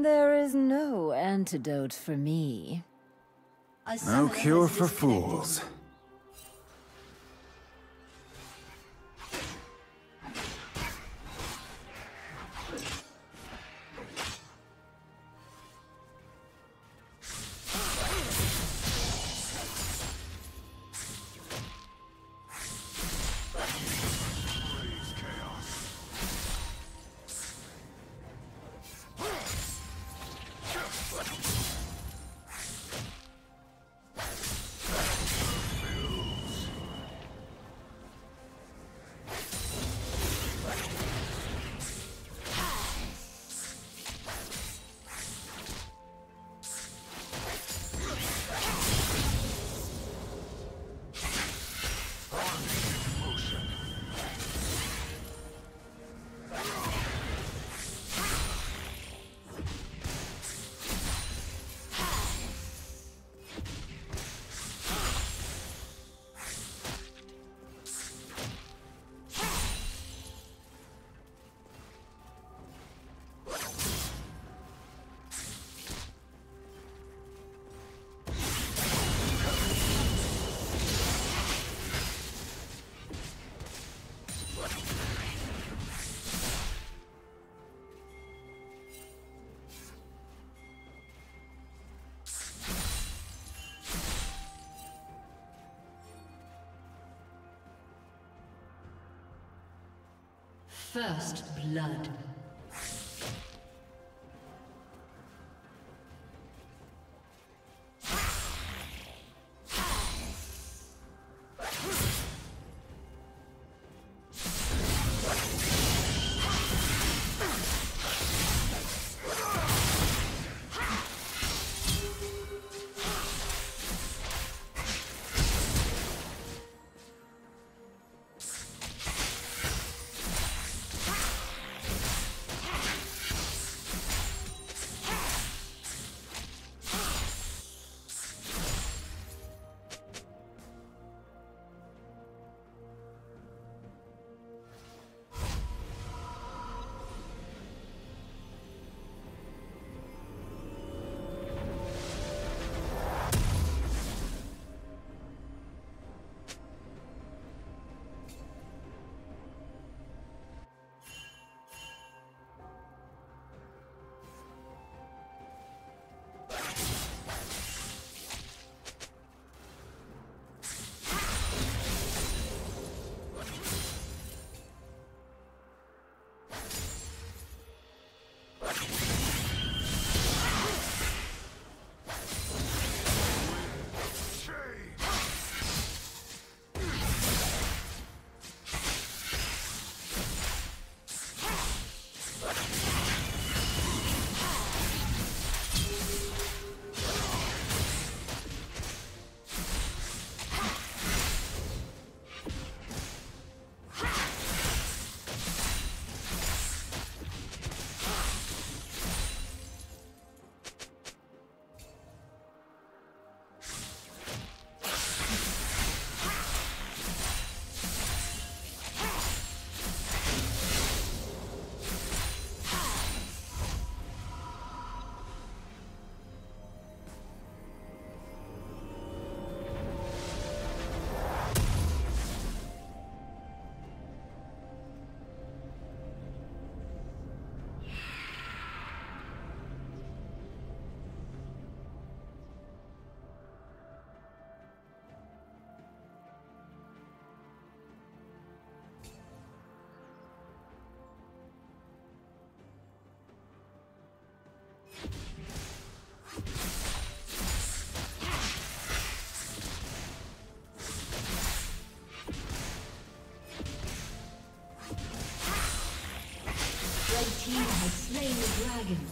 There is no antidote for me. No cure for fools. First blood. Dragon.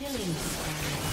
A summoner